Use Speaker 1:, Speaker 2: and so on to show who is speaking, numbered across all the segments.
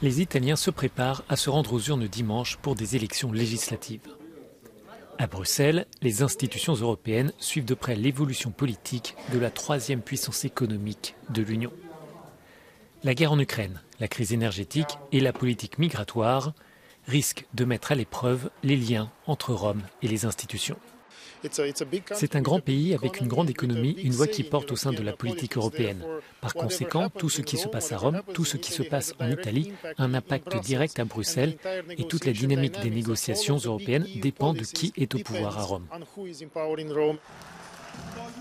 Speaker 1: Les Italiens se préparent à se rendre aux urnes dimanche pour des élections législatives. À Bruxelles, les institutions européennes suivent de près l'évolution politique de la troisième puissance économique de l'Union. La guerre en Ukraine, la crise énergétique et la politique migratoire risquent de mettre à l'épreuve les liens entre Rome et les institutions. C'est un grand pays avec une grande économie, une voix qui porte au sein de la politique européenne. Par conséquent, tout ce qui se passe à Rome, tout ce qui se passe en Italie a un impact direct à Bruxelles et toute la dynamique des négociations européennes dépend de qui est au pouvoir à Rome.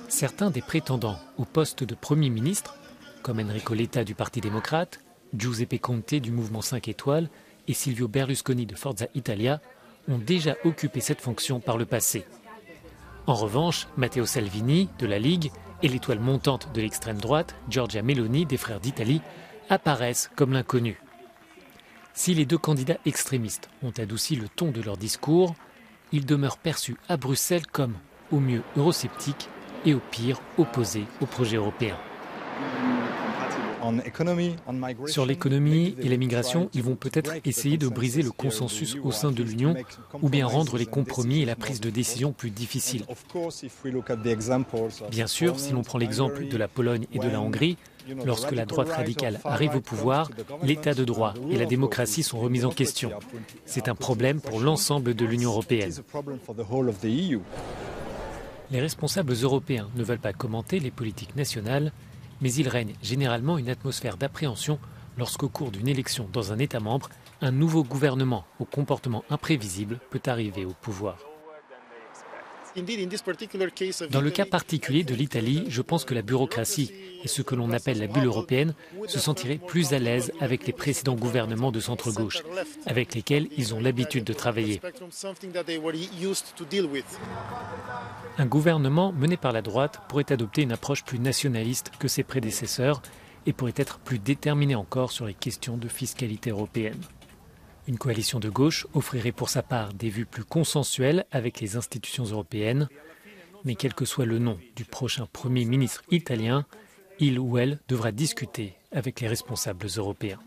Speaker 1: Certains des prétendants au poste de Premier ministre, comme Enrico Letta du Parti démocrate, Giuseppe Conte du mouvement 5 étoiles et Silvio Berlusconi de Forza Italia, ont déjà occupé cette fonction par le passé. En revanche, Matteo Salvini de la Ligue et l'étoile montante de l'extrême droite, Giorgia Meloni des Frères d'Italie, apparaissent comme l'inconnu. Si les deux candidats extrémistes ont adouci le ton de leur discours, ils demeurent perçus à Bruxelles comme au mieux eurosceptiques et au pire opposés au projet européen. Sur l'économie et la migration, ils vont peut-être essayer de briser le consensus au sein de l'Union ou bien rendre les compromis et la prise de décision plus difficiles. Bien sûr, si l'on prend l'exemple de la Pologne et de la Hongrie, lorsque la droite radicale arrive au pouvoir, l'état de droit et la démocratie sont remis en question. C'est un problème pour l'ensemble de l'Union européenne. Les responsables européens ne veulent pas commenter les politiques nationales, mais il règne généralement une atmosphère d'appréhension lorsqu'au cours d'une élection dans un État membre, un nouveau gouvernement au comportement imprévisible peut arriver au pouvoir. Dans le cas particulier de l'Italie, je pense que la bureaucratie et ce que l'on appelle la bulle européenne se sentiraient plus à l'aise avec les précédents gouvernements de centre-gauche, avec lesquels ils ont l'habitude de travailler. Un gouvernement mené par la droite pourrait adopter une approche plus nationaliste que ses prédécesseurs et pourrait être plus déterminé encore sur les questions de fiscalité européenne. Une coalition de gauche offrirait pour sa part des vues plus consensuelles avec les institutions européennes, mais quel que soit le nom du prochain Premier ministre italien, il ou elle devra discuter avec les responsables européens.